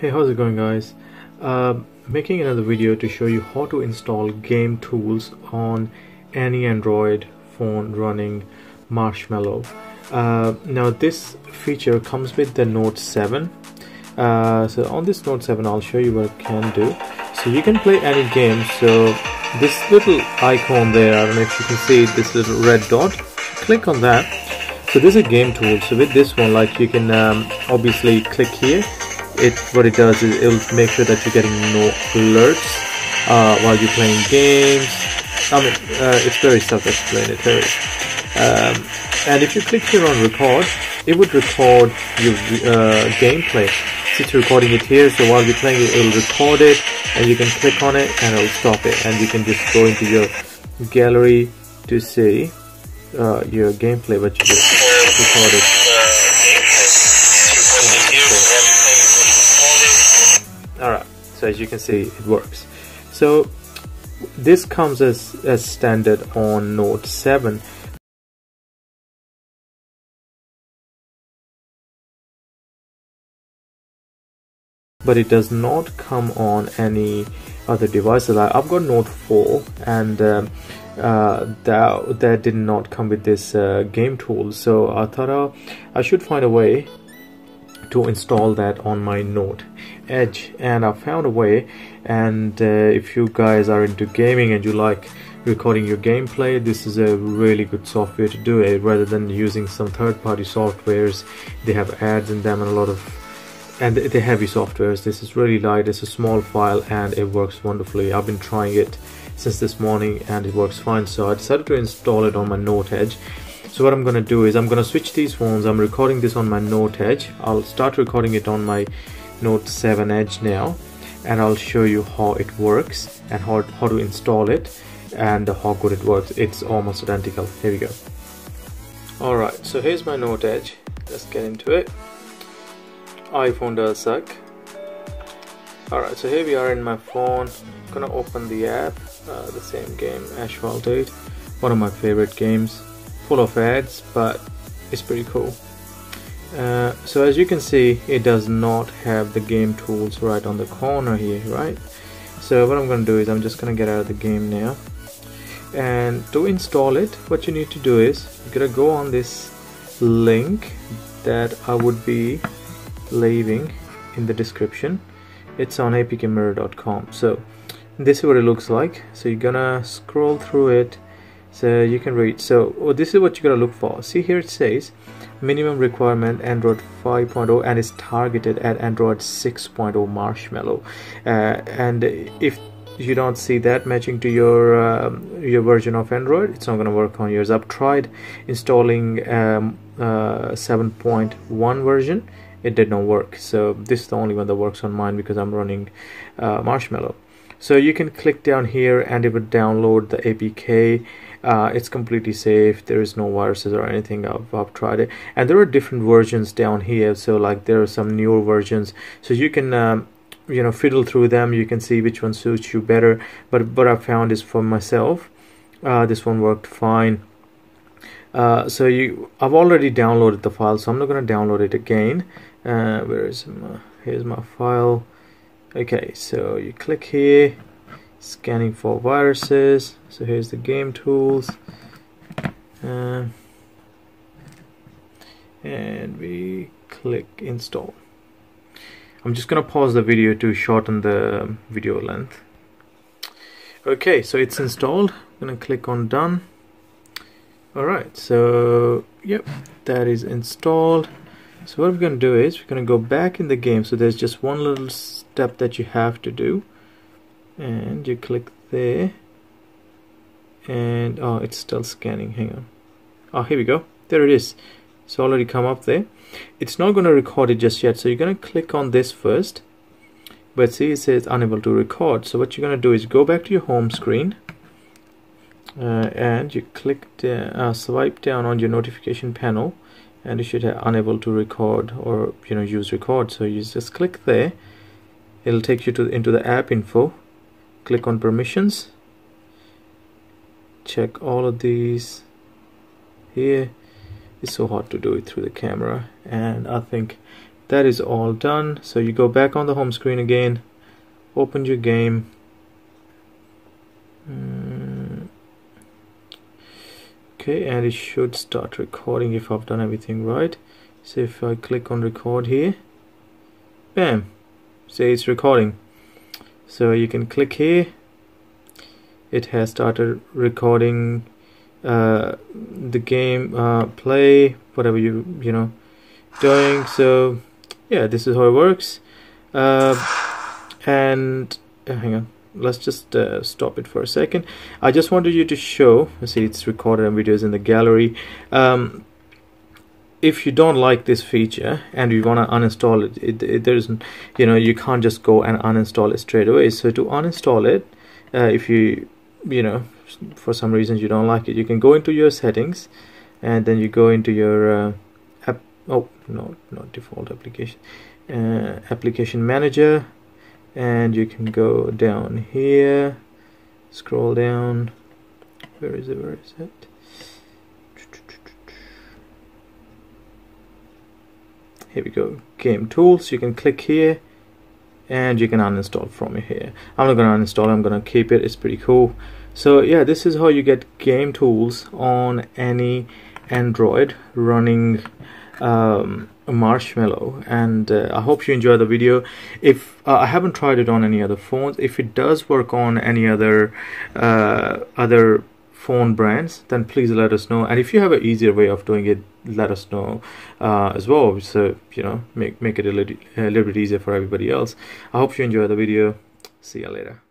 Hey, how's it going guys? Uh, making another video to show you how to install game tools on any Android phone running Marshmallow. Uh, now this feature comes with the Note 7. Uh, so on this Note 7 I'll show you what it can do. So you can play any game. So this little icon there, I don't know if you can see this little red dot. Click on that. So this is a game tool. So with this one like you can um, obviously click here it what it does is it'll make sure that you're getting no alerts uh, while you're playing games. I mean uh, it's very self-explanatory. Um, and if you click here on record it would record your uh, gameplay. It's recording it here so while you're playing it it'll record it and you can click on it and it'll stop it. And you can just go into your gallery to see uh, your gameplay but you just recorded so as you can see, it works. So this comes as, as standard on Note 7. But it does not come on any other devices. I've got Note 4 and uh, uh, that, that did not come with this uh, game tool. So I thought uh, I should find a way to install that on my Note Edge and I found a way. And uh, if you guys are into gaming and you like recording your gameplay this is a really good software to do it. Rather than using some third-party softwares they have ads in them and a lot of and the heavy softwares. This is really light. It's a small file and it works wonderfully. I've been trying it since this morning and it works fine. So I decided to install it on my Note Edge. So what I'm gonna do is I'm gonna switch these phones. I'm recording this on my Note Edge. I'll start recording it on my Note 7 Edge now and I'll show you how it works and how, how to install it and how good it works. It's almost identical. Here we go. Alright so here's my Note Edge. Let's get into it. iPhone does suck. Alright so here we are in my phone. I'm gonna open the app uh, the same game Asphalt 8 one of my favorite games. Full of ads but it's pretty cool uh, so as you can see it does not have the game tools right on the corner here right? So what I'm gonna do is I'm just gonna get out of the game now. And to install it what you need to do is you're gonna go on this link that I would be leaving in the description. It's on apkmirror.com so this is what it looks like. So you're gonna scroll through it so you can read. So oh, this is what you gotta look for. See here it says minimum requirement android 5.0 and it's targeted at android 6.0 marshmallow. Uh, and if you don't see that matching to your um, your version of android it's not going to work on yours. I've tried installing um, uh, 7.1 version. It did not work. So this is the only one that works on mine because i'm running uh, marshmallow. So you can click down here and it would download the APK uh, it's completely safe. There is no viruses or anything. I've, I've, tried it. And there are different versions down here. So like there are some newer versions. So you can um, you know fiddle through them. You can see which one suits you better. But what I found is for myself uh, this one worked fine. Uh, so you I've already downloaded the file so I'm not going to download it again. Uh, where is my here's my file. Okay so you click here scanning for viruses. So here's the game tools. Uh, and we click install. I'm just gonna pause the video to shorten the video length. Okay so it's installed. I'm gonna click on done. Alright so yep that is installed. So what we're to do is we're to go back in the game. So there's just one little step that you have to do and you click there. And oh it's still scanning. Hang on. Oh here we go. There it is. It's already come up there. It's not going to record it just yet so you're going to click on this first. But see it says unable to record. So what you're going to do is go back to your home screen uh, and you click uh, swipe down on your notification panel and you should have unable to record or you know use record. So you just click there. It'll take you to into the app info click on permissions. Check all of these here. It's so hard to do it through the camera and I think that is all done. So you go back on the home screen again open your game. Mm. okay and it should start recording if I've done everything right. So if I click on record here bam say it's recording so you can click here. It has started recording uh, the game uh, play whatever you you know doing. So yeah this is how it works. Uh, and uh, hang on. Let's just uh, stop it for a second. I just wanted you to show see it's recorded and videos in the gallery. Um, if you don't like this feature and you want to uninstall it, it, it there's you know you can't just go and uninstall it straight away. So to uninstall it uh, if you you know for some reasons you don't like it you can go into your settings and then you go into your uh, app oh no not default application uh, application manager and you can go down here scroll down. Where is it? Where is it here we go. Game tools. You can click here and you can uninstall from here. I'm not gonna uninstall. I'm gonna keep it. It's pretty cool. So yeah this is how you get game tools on any Android running um, marshmallow. And uh, I hope you enjoy the video. If uh, I haven't tried it on any other phones. If it does work on any other uh, other phone brands then please let us know. And if you have an easier way of doing it let us know uh, as well. So you know make make it a little, a little bit easier for everybody else. I hope you enjoy the video. See you later